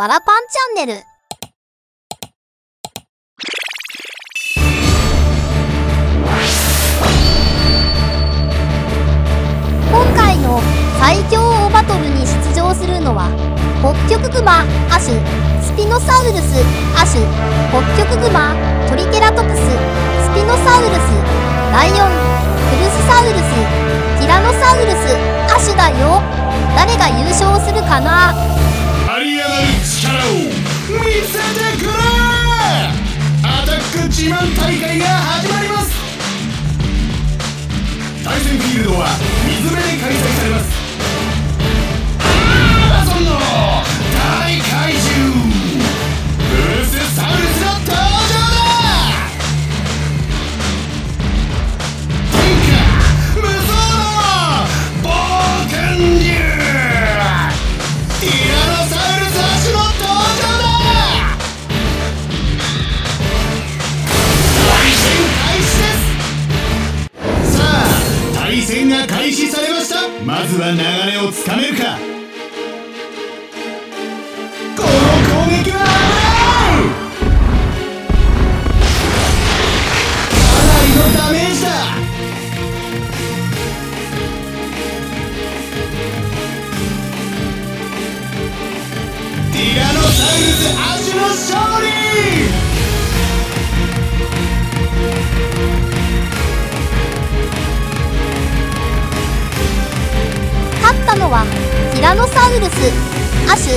バラパンチャンネル。今回の最強王バトルに出場するのは北極熊アシュスピノサウルスアシュ北極熊トリケラトプススピノサウルスライオンクルスサウルスティラノサウルスアシュだよ。誰が優勝するかな？力を見せてくれアタック自慢大会が始まります。対戦フィールドは水辺で開催されます。まずは流れをつかめるか。この攻撃は危ないかなりのダメージだ。ティラノサウルス足の勝利ったのはティラノサウルス。アシュ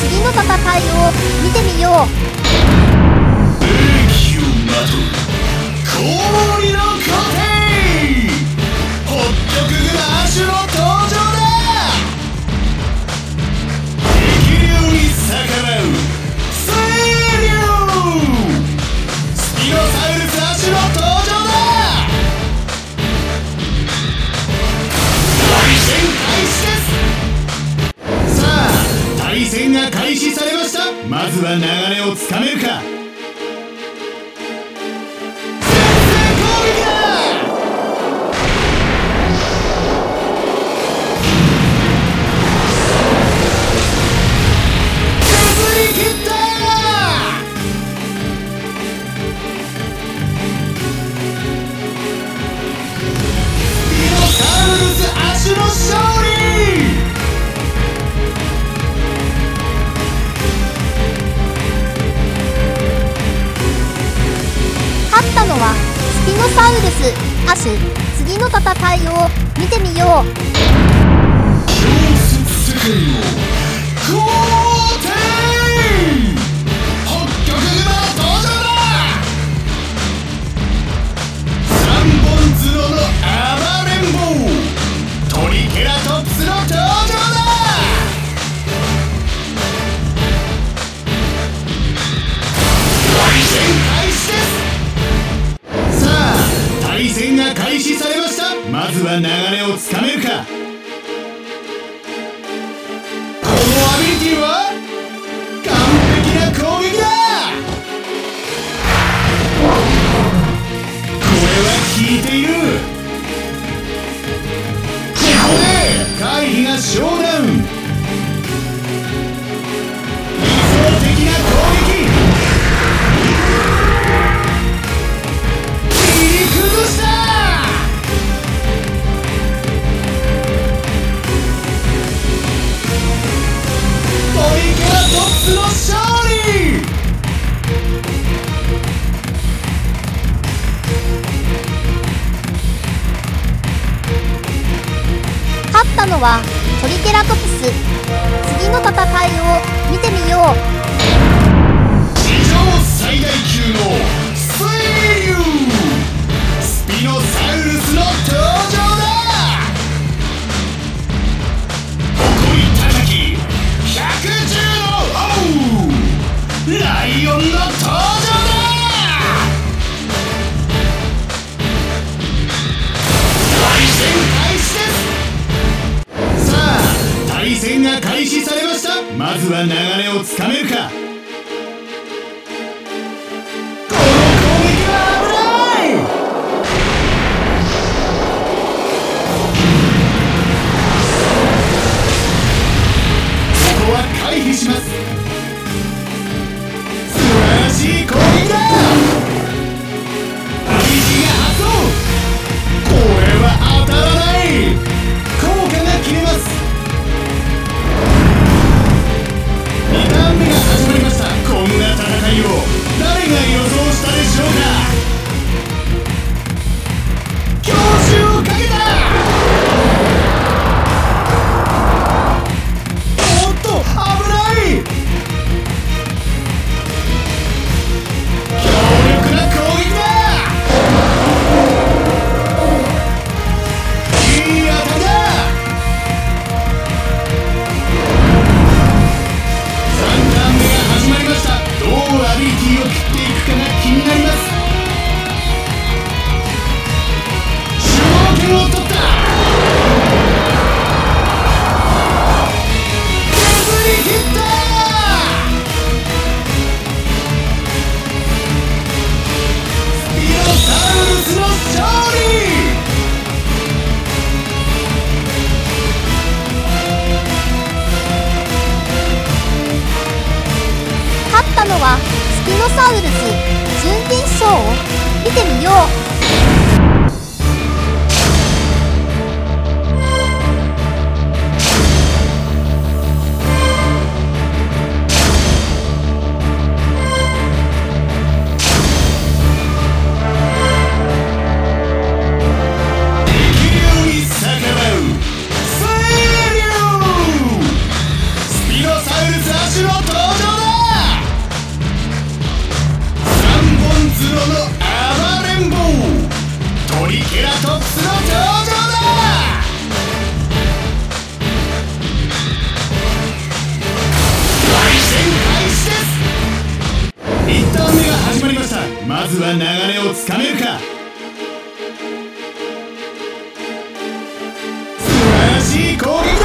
次の戦いを見てみよう。戦が開始されました。まずは流れをつかめるか。の戦いを見てみよう。はトリケラトプス。次の戦いを見てみよう。史上最大級の水流スピノサウルスの登啊。流れをつかめるか？素晴らしい攻撃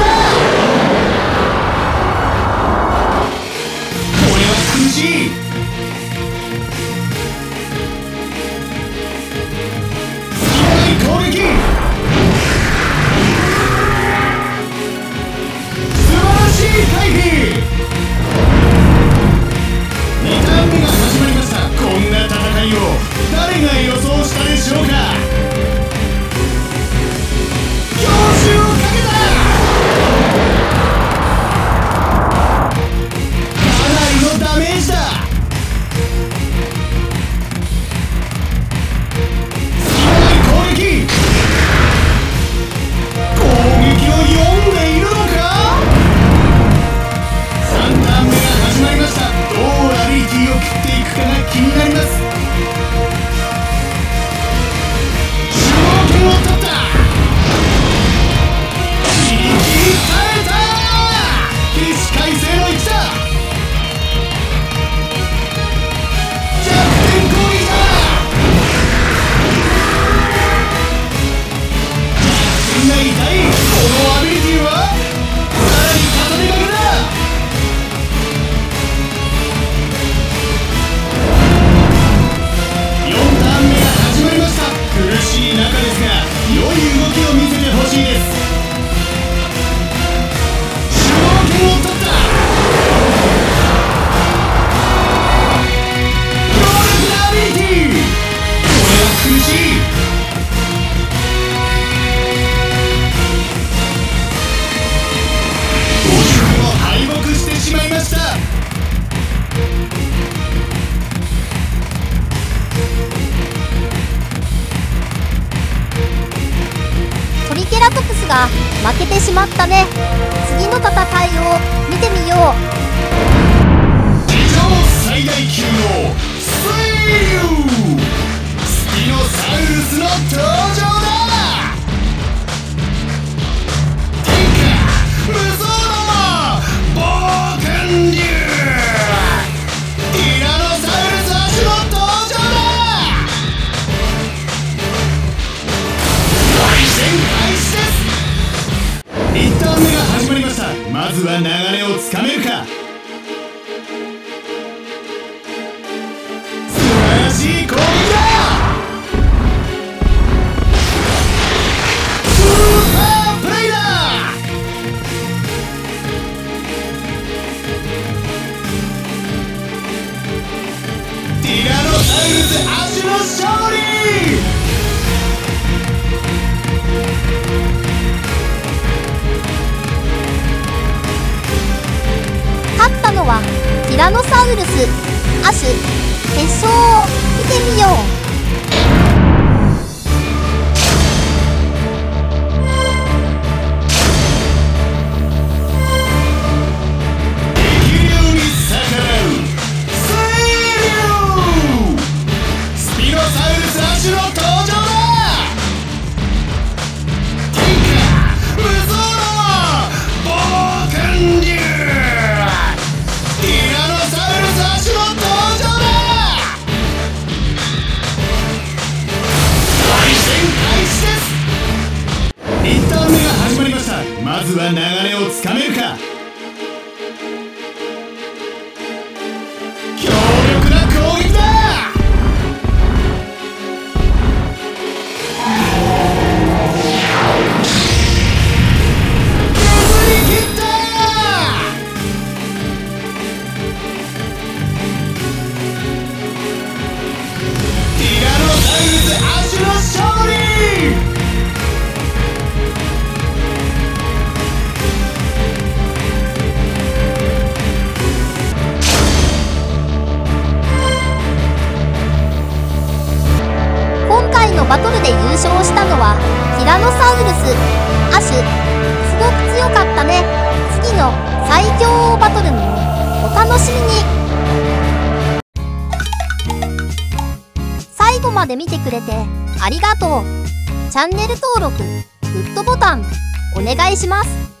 負けてしまったね。次の戦いを見てみよう。地上最大級の水流まずは流れをつかめるか？素晴らしい攻撃だ！ティラノサウルス足の勝利！ウルス亜種決勝を見てみよう。バトルで優勝したのはティラノサウルス。亜種すごく強かったね。次の最強バトルもお楽しみに。最後まで見てくれてありがとう。チャンネル登録グッドボタンお願いします。